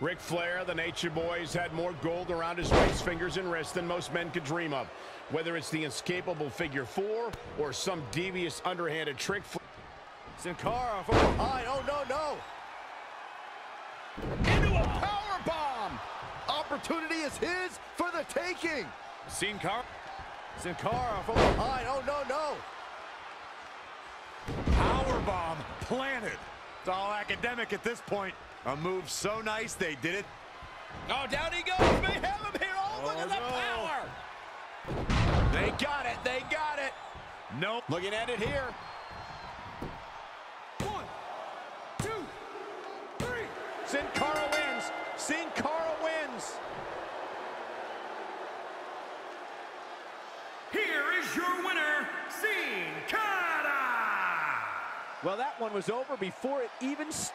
Ric Flair, the Nature Boys, had more gold around his waist, fingers, and wrists than most men could dream of. Whether it's the escapable figure four or some devious underhanded trick. Sin Cara from behind. Oh, no, no. Into a power bomb. Opportunity is his for the taking. Sin Cara. Sin Cara from behind. Oh, no, no. Power bomb planted. It's all academic at this point. A move so nice they did it. Oh, down he goes. May have him here. Oh, look Oh, at the oh, no. power. They got it. They got it. Nope. Looking at it here. One, two, three. Sin Cara wins. Sin Cara wins. Here is your winner, Sin Cara! Well, that one was over before it even started.